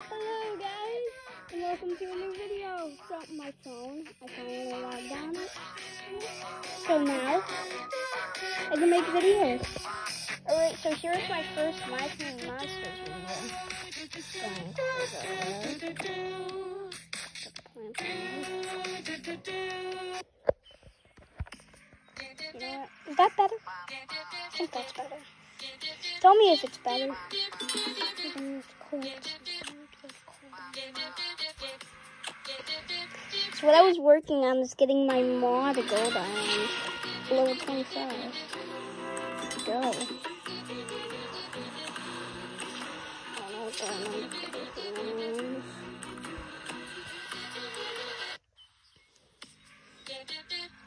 Hello guys, and welcome to a new video. So my phone, I finally logged on it. So now I can make videos. Alright, so here's my first My Team Monsters video. Is that better? I think that's better. Tell me if it's better. So what I was working on is getting my maw to go down level 25. Let's go. I don't know what's going on.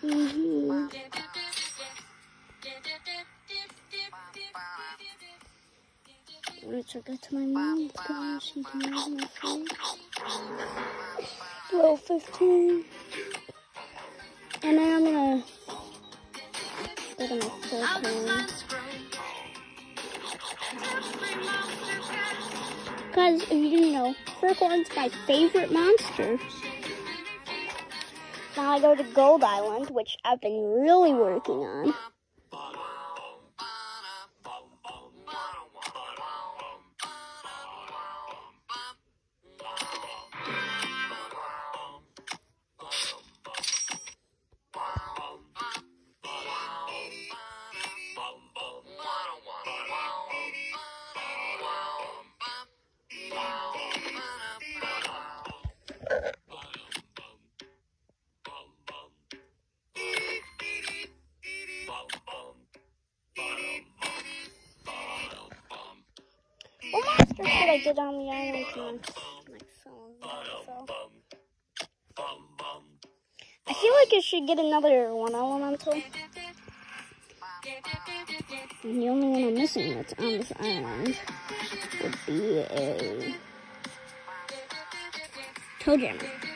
Mm-hmm. Let's go to my mom because my phone. Level 15. And then I'm gonna go to my one. Because if you didn't know, Furcorn's my favorite monster. Now I go to Gold Island, which I've been really working on. What I get on the island phone? So. I feel like I should get another one elemental. And the only one I'm missing that's on this island would be a toe jammer.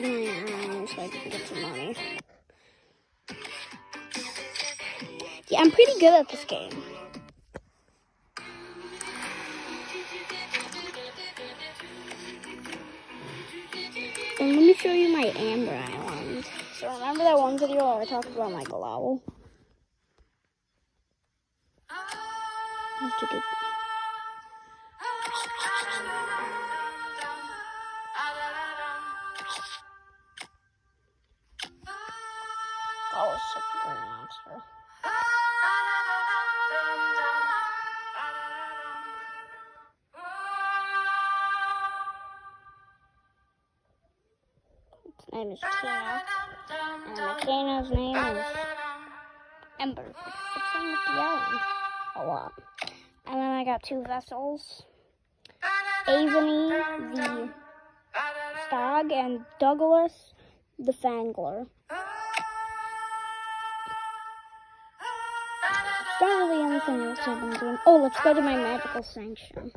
My arms so I can get some money. Yeah, I'm pretty good at this game. And let me show you my Amber Island. So remember that one video where I talked about my glow? Name is Kano. And Kano's name is Ember, in with the island a lot. And then I got two vessels. Avony, the Stag and Douglas, the Fangler. It's not really anything else I've been doing. Oh, let's go to my Magical Sanctum.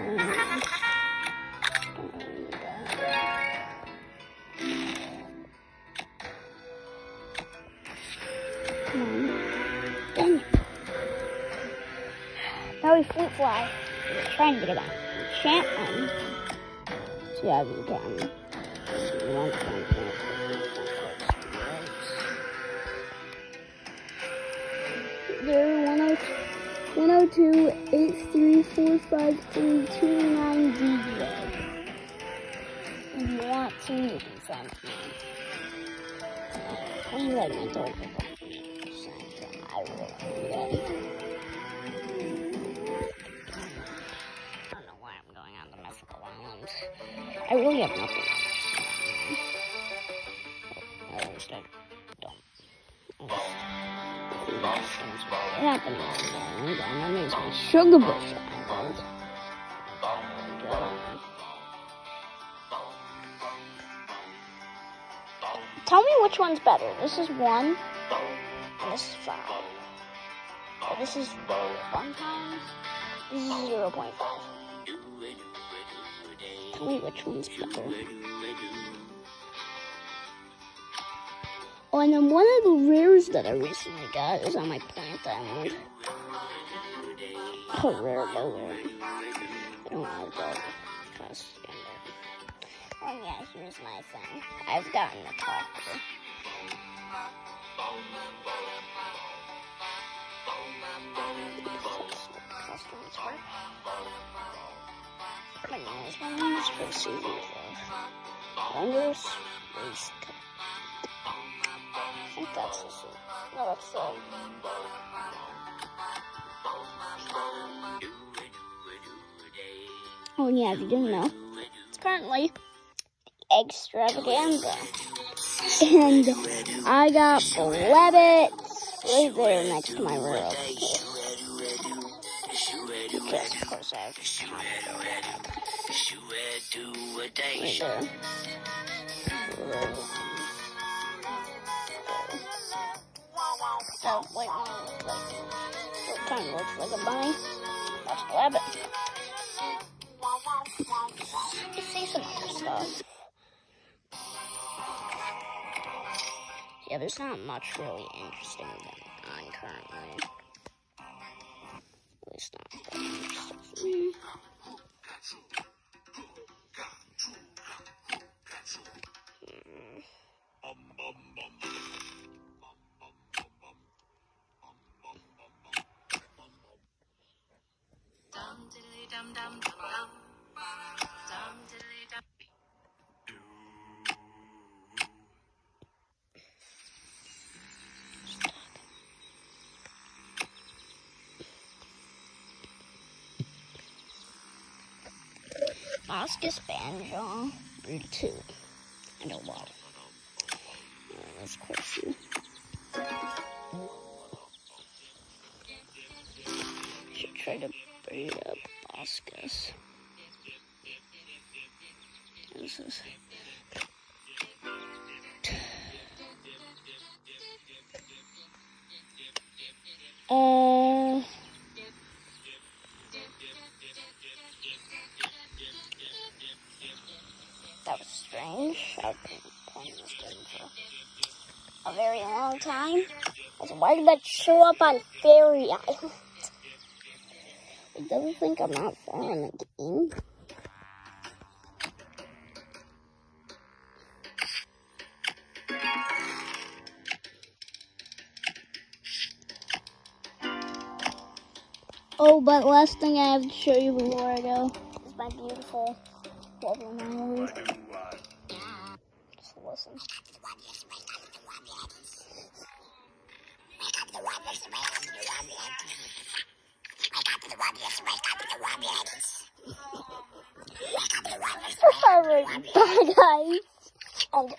Come We fruit fly. We're trying to get an enchantment. See how we can. Three two nine DJ. If you want to, you can send me. I'm ready to open I will do I really have nothing else. Or at least I don't. It happened that makes my Shugabush. Tell me which one's better. This is one, and this is five. This is one times. This is 0 0.5. Tell me which one's better. Oh, and then one of the rares that I recently got is on my plant island. A rare lower. I don't know the cost Oh yeah, here's my thing. I've gotten a. Customers work. Name is. I think that's the. No, that's the. Oh yeah, if you didn't know, it's currently extravaganza. And I got Blabbit right there next to my room. Because, of course, I have right there. So, wait, like, it kind of looks like a bunny. That's Blabbit. You see some other stuff. Yeah, there's not much really interesting going on currently. At least not dum. Oscus Banjo, Brood 2, and a lot. Oh, that's crazy. Uh. That was strange. I've been playing this game for a very long time. So why did that show up on Faerie Island? It doesn't think I'm not far in the game. Oh, but last thing I have to show you before I go is my beautiful Wublin Island. Just listen. Alright, bye guys. And